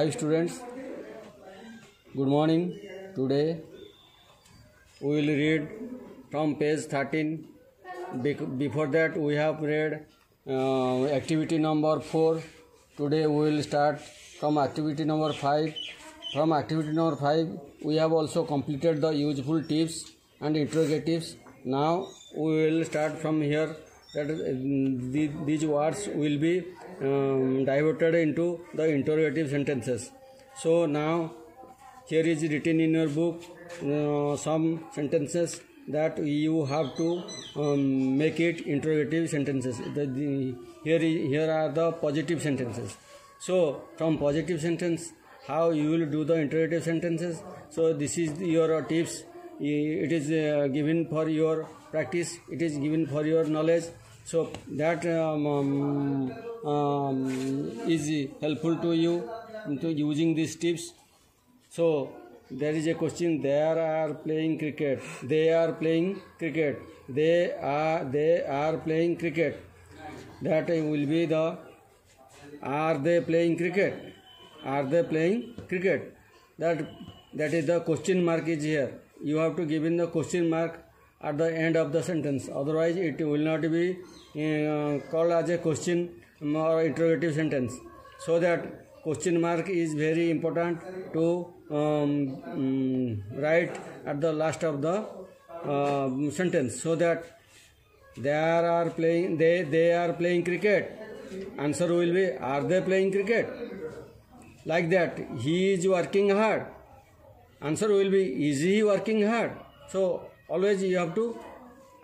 five students. Good morning. Today we will read from page 13. Before that, we have read uh, activity number 4. Today we will start from activity number 5. From activity number 5, we have also completed the useful tips and interrogatives. Now we will start from here that uh, these words will be um, diverted into the interrogative sentences. So now here is written in your book uh, some sentences that you have to um, make it interrogative sentences. The, the, here is, here are the positive sentences. So from positive sentence how you will do the interrogative sentences? So this is your tips. It is uh, given for your practice. It is given for your knowledge so that um, um, um, is helpful to you to using these tips so there is a question. They are playing cricket. They are playing cricket. They are they are playing cricket. That will be the. Are they playing cricket? Are they playing cricket? That that is the question mark is here. You have to give in the question mark at the end of the sentence. Otherwise, it will not be uh, called as a question or interrogative sentence. So that question mark is very important to um, um, write at the last of the uh, sentence. So that they are playing they they are playing cricket. Answer will be are they playing cricket? Like that he is working hard. Answer will be is he working hard? So always you have to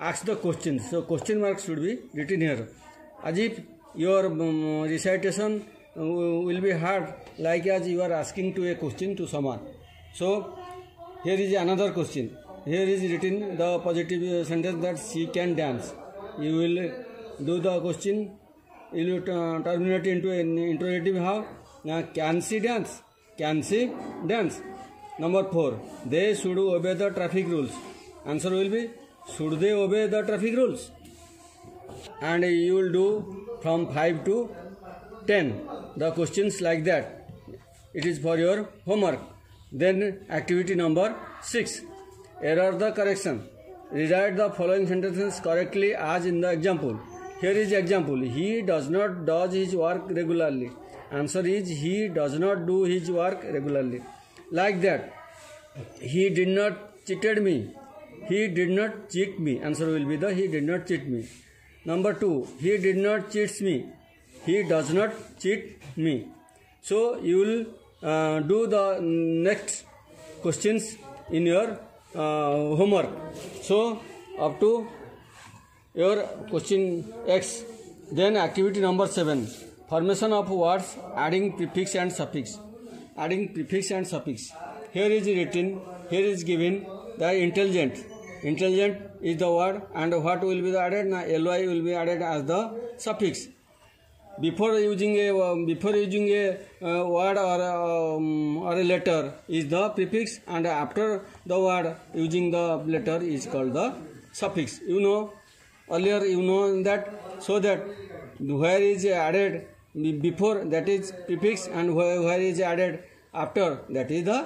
ask the questions so question marks should be written here. As if your um, recitation uh, will be hard like as you are asking to a question to someone. So here is another question. Here is written the positive uh, sentence that she can dance. You will do the question. You will uh, terminate into an interrogative how? Now can she dance? Can she dance? Number 4 they should obey the traffic rules answer will be should they obey the traffic rules and you will do from 5 to 10 the questions like that it is for your homework then activity number 6 error the correction rewrite the following sentences correctly as in the example here is example he does not does his work regularly answer is he does not do his work regularly like that he did not cheated me he did not cheat me. Answer will be the he did not cheat me. Number 2 he did not cheats me. He does not cheat me. So you will uh, do the next questions in your uh, homework. So up to your question x. Then activity number 7 formation of words adding prefix and suffix. Adding prefix and suffix. Here is written here is given the intelligent intelligent is the word and what will be added? Now ly will be added as the suffix. Before using a before using a uh, word or um, or a letter is the prefix and after the word using the letter is called the suffix. You know earlier you know that so that where is added before that is prefix and where is added after that is the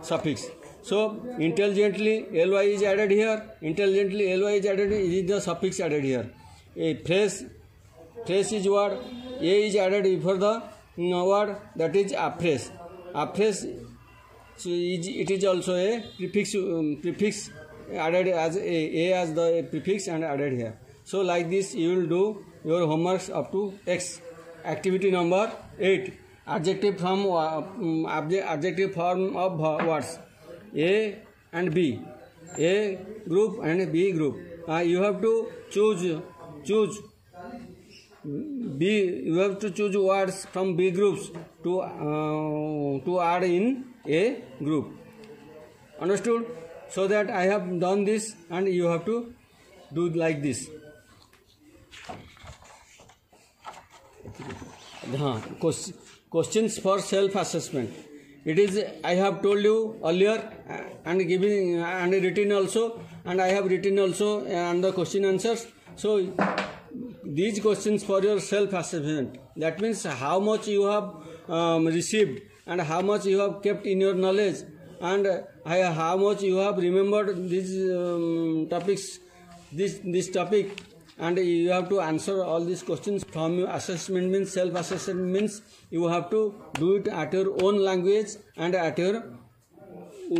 suffix so intelligently ly is added here intelligently ly is added is the suffix added here a phrase phrase is word a is added before the word that is aphrase aphrase so it is also a prefix um, prefix added as a, a as the prefix and added here so like this you will do your homeworks up to x activity number 8 adjective form uh, adjective form of words a and b. A group and b group. Uh, you have to choose choose. B you have to choose words from b groups to uh, to add in a group. Understood? So that i have done this and you have to do like this. हाँ questions for self assessment it is i have told you earlier and giving and written also and i have written also and the question answers. So these questions for your self assessment that means how much you have um, received and how much you have kept in your knowledge and uh, how much you have remembered these um, topics this this topic and you have to answer all these questions from your assessment means self assessment means you have to do it at your own language and at your um,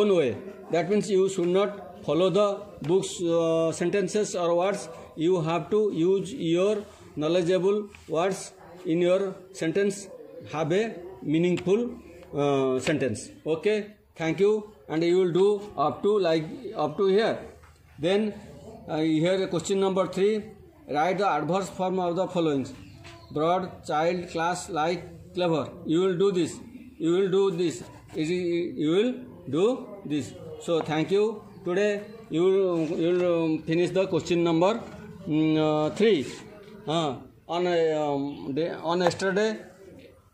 own way. That means you should not follow the books uh, sentences or words. You have to use your knowledgeable words in your sentence. Have a meaningful uh, sentence. Okay? Thank you. And you will do up to like up to here. Then here question number 3 write the adverse form of the following broad child class like clever you will do this you will do this you will do this so thank you today you will, you will um, finish the question number um, uh, 3 uh, on um, day, on yesterday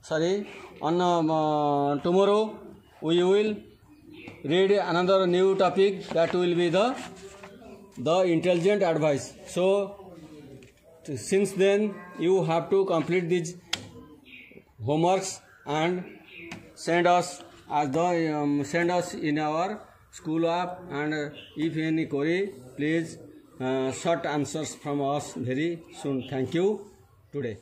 sorry on um, uh, tomorrow we will read another new topic that will be the the intelligent advice. So since then you have to complete these homeworks and send us as the um, send us in our school app. And uh, if any query please uh, short answers from us very soon. Thank you. Today